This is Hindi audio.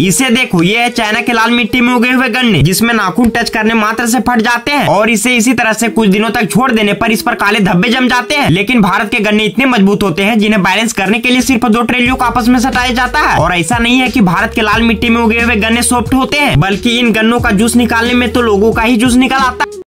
इसे देखो, ये है चाइना के लाल मिट्टी में उगे हुए गन्ने, जिसमें नाखून टच करने मात्र से फट जाते हैं और इसे इसी तरह से कुछ दिनों तक छोड़ देने पर इस पर काले धब्बे जम जाते हैं। लेकिन भारत के गन्ने इतने मज़बूत होते हैं, जिन्हें बैलेंस करने के लिए सिर्फ़ दो ट्रेलियों को आपस में सटाया जाता है। और ऐसा नहीं है की भारत के लाल मिट्टी में उगे हुए गन्ने सॉफ्ट होते हैं, बल्कि इन गन्नों का जूस निकालने में तो लोगों का ही जूस निकल आता है।